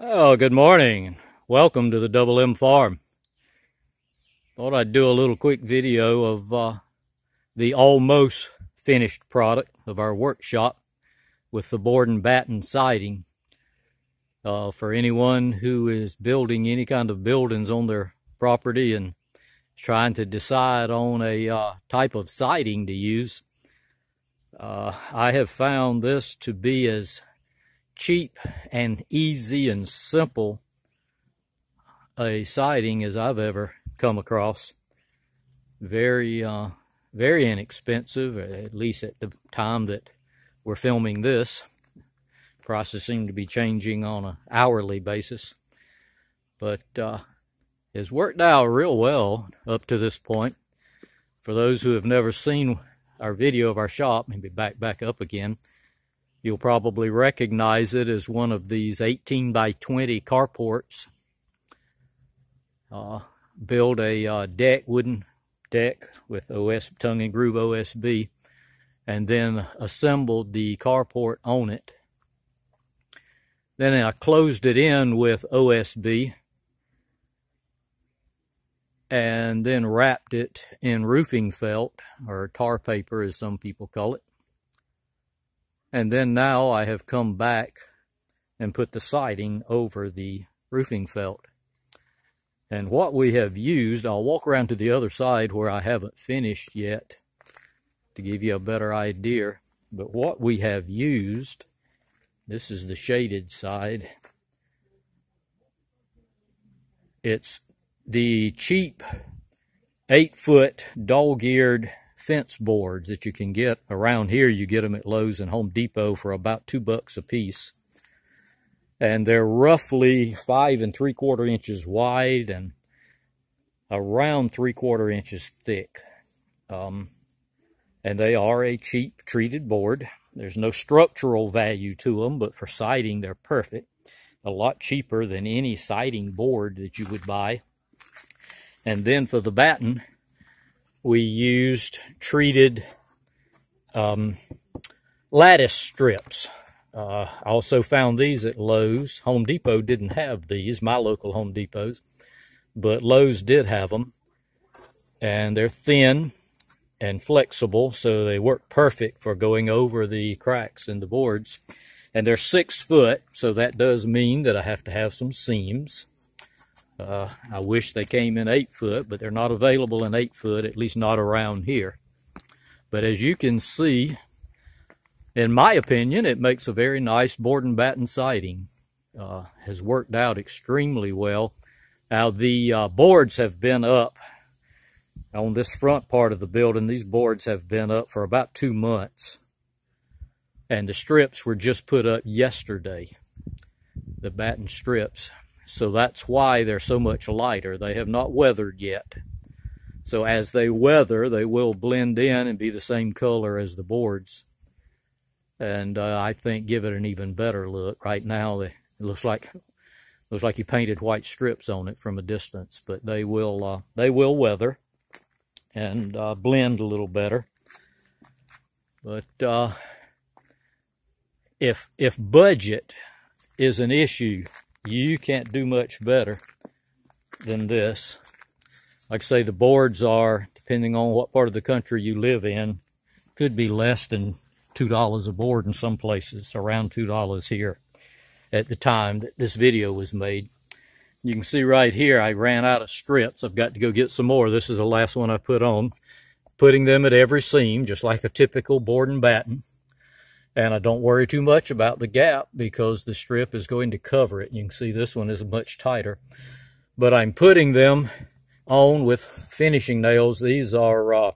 Well, good morning. Welcome to the Double M Farm. Thought I'd do a little quick video of uh, the almost finished product of our workshop with the board and batten siding. Uh, for anyone who is building any kind of buildings on their property and trying to decide on a uh, type of siding to use, uh, I have found this to be as cheap and easy and simple a siding as I've ever come across. Very, uh, very inexpensive, at least at the time that we're filming this. Prices seem to be changing on an hourly basis, but uh, it's worked out real well up to this point. For those who have never seen our video of our shop, maybe back back up again, You'll probably recognize it as one of these 18 by 20 carports. Uh, build a uh, deck, wooden deck with OS tongue and groove OSB, and then assembled the carport on it. Then I closed it in with OSB and then wrapped it in roofing felt or tar paper as some people call it. And then now I have come back and put the siding over the roofing felt. And what we have used, I'll walk around to the other side where I haven't finished yet to give you a better idea. But what we have used, this is the shaded side. It's the cheap eight foot dog-eared fence boards that you can get around here. You get them at Lowe's and Home Depot for about two bucks a piece. And they're roughly five and three quarter inches wide and around three quarter inches thick. Um, and they are a cheap treated board. There's no structural value to them, but for siding, they're perfect. A lot cheaper than any siding board that you would buy. And then for the batten, we used treated um, lattice strips. Uh, I also found these at Lowe's. Home Depot didn't have these, my local Home Depots, but Lowe's did have them. And they're thin and flexible, so they work perfect for going over the cracks in the boards. And they're six foot, so that does mean that I have to have some seams. Uh, I wish they came in 8 foot, but they're not available in 8 foot, at least not around here. But as you can see, in my opinion, it makes a very nice board and batten siding. Uh, has worked out extremely well. Now the uh, boards have been up on this front part of the building. These boards have been up for about two months. And the strips were just put up yesterday. The batten strips. So that's why they're so much lighter. They have not weathered yet. So as they weather, they will blend in and be the same color as the boards. And uh, I think give it an even better look. Right now, it looks like looks like you painted white strips on it from a distance, but they will uh, they will weather and uh, blend a little better. But uh, if if budget is an issue you can't do much better than this. Like I say, the boards are, depending on what part of the country you live in, could be less than $2 a board in some places, around $2 here at the time that this video was made. You can see right here, I ran out of strips. I've got to go get some more. This is the last one I put on. Putting them at every seam, just like a typical board and batten. And I don't worry too much about the gap because the strip is going to cover it. You can see this one is much tighter. But I'm putting them on with finishing nails. These are uh,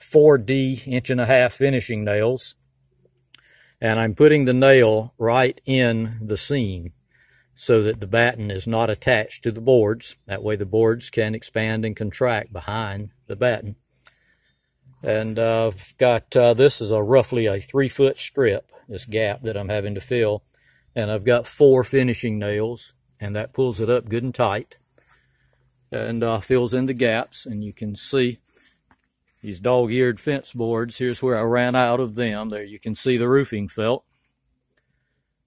4D inch and a half finishing nails. And I'm putting the nail right in the seam so that the batten is not attached to the boards. That way the boards can expand and contract behind the batten. And I've got, uh, this is a roughly a three foot strip, this gap that I'm having to fill. And I've got four finishing nails and that pulls it up good and tight and uh, fills in the gaps. And you can see these dog-eared fence boards. Here's where I ran out of them. There you can see the roofing felt.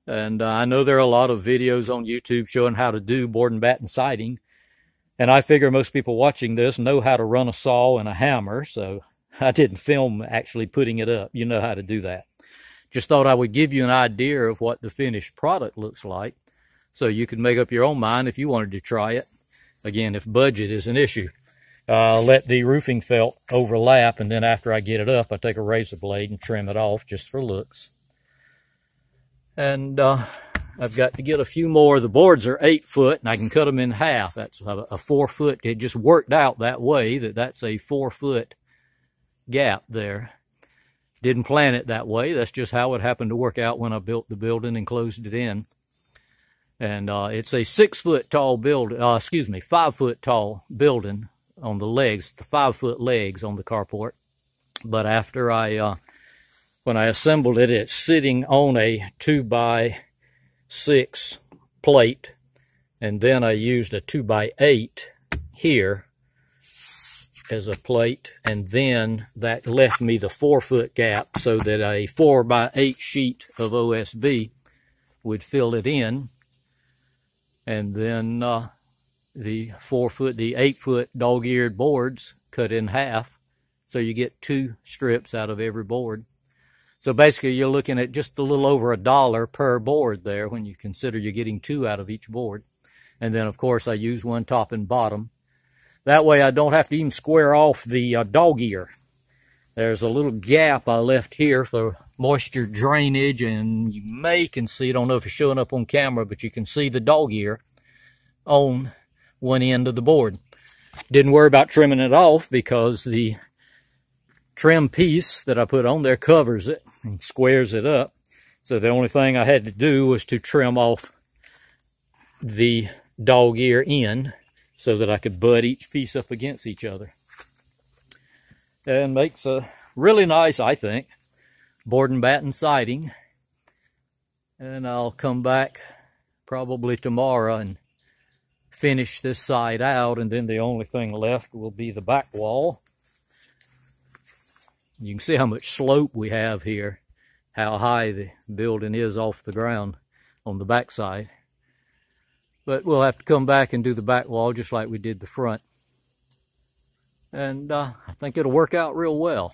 And uh, I know there are a lot of videos on YouTube showing how to do board and batten siding. And I figure most people watching this know how to run a saw and a hammer. So I didn't film actually putting it up. You know how to do that. Just thought I would give you an idea of what the finished product looks like. So you could make up your own mind if you wanted to try it. Again, if budget is an issue. Uh, let the roofing felt overlap, and then after I get it up, I take a razor blade and trim it off just for looks. And uh, I've got to get a few more. The boards are eight foot, and I can cut them in half. That's a, a four foot. It just worked out that way that that's a four foot gap there. Didn't plan it that way. That's just how it happened to work out when I built the building and closed it in. And uh, it's a six foot tall build, uh, excuse me, five foot tall building on the legs, the five foot legs on the carport. But after I, uh, when I assembled it, it's sitting on a two by six plate. And then I used a two by eight here as a plate. And then that left me the four foot gap so that a four by eight sheet of OSB would fill it in. And then uh, the four foot, the eight foot dog eared boards cut in half. So you get two strips out of every board. So basically you're looking at just a little over a dollar per board there when you consider you're getting two out of each board. And then of course I use one top and bottom. That way I don't have to even square off the uh, dog ear. There's a little gap I left here for moisture drainage and you may can see, I don't know if it's showing up on camera, but you can see the dog ear on one end of the board. Didn't worry about trimming it off because the trim piece that I put on there covers it and squares it up. So the only thing I had to do was to trim off the dog ear end so that I could butt each piece up against each other. And makes a really nice, I think, board and batten siding. And I'll come back probably tomorrow and finish this side out and then the only thing left will be the back wall. You can see how much slope we have here, how high the building is off the ground on the back side. But we'll have to come back and do the back wall just like we did the front. And uh, I think it'll work out real well.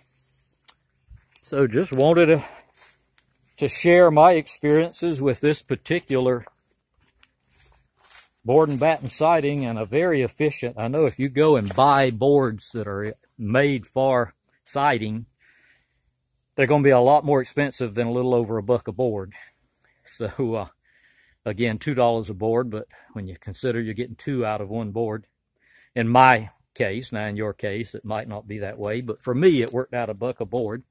So just wanted to, to share my experiences with this particular board and batten siding and a very efficient. I know if you go and buy boards that are made for siding, they're going to be a lot more expensive than a little over a buck a board. So, uh, again, $2 a board, but when you consider you're getting two out of one board, in my case, now in your case, it might not be that way, but for me, it worked out a buck a board.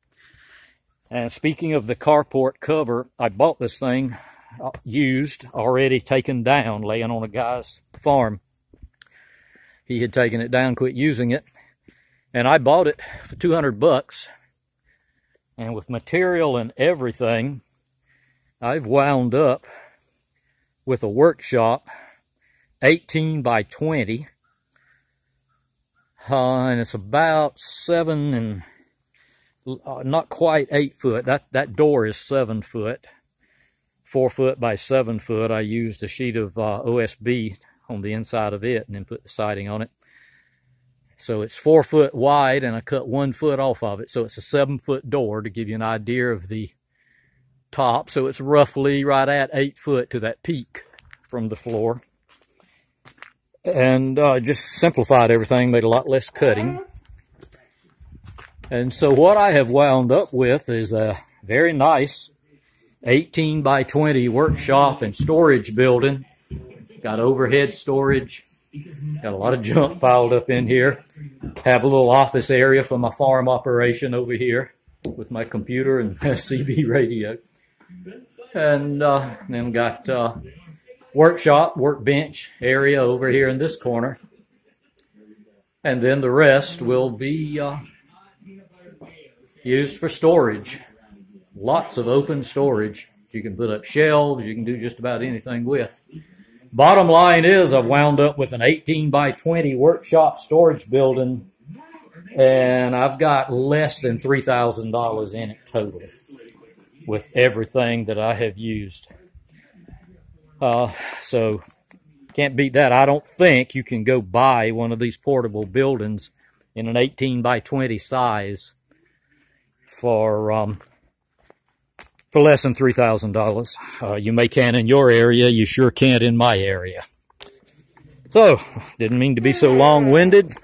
And speaking of the carport cover, I bought this thing uh, used, already taken down, laying on a guy's farm. He had taken it down, quit using it, and I bought it for 200 bucks. And with material and everything, I've wound up with a workshop 18 by 20. Uh, and it's about seven and uh, not quite eight foot. That, that door is seven foot four foot by seven foot. I used a sheet of uh, OSB on the inside of it and then put the siding on it. So it's four foot wide and I cut one foot off of it. So it's a seven foot door to give you an idea of the top. So it's roughly right at eight foot to that peak from the floor. And uh, just simplified everything, made a lot less cutting. And so what I have wound up with is a very nice 18 by 20 workshop and storage building. Got overhead storage. Got a lot of junk piled up in here. Have a little office area for my farm operation over here with my computer and CB radio. And uh, then got uh, workshop, workbench area over here in this corner. And then the rest will be uh, used for storage lots of open storage. You can put up shelves, you can do just about anything with. Bottom line is I've wound up with an 18 by 20 workshop storage building and I've got less than $3,000 in it total with everything that I have used. Uh, so can't beat that. I don't think you can go buy one of these portable buildings in an 18 by 20 size for um, for less than $3,000. Uh, you may can in your area. You sure can't in my area. So, didn't mean to be so long-winded.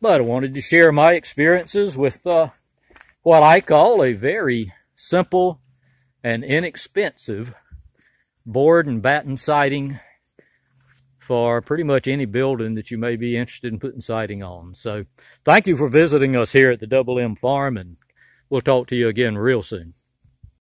But I wanted to share my experiences with uh, what I call a very simple and inexpensive board and batten siding for pretty much any building that you may be interested in putting siding on. So thank you for visiting us here at the Double M Farm, and we'll talk to you again real soon.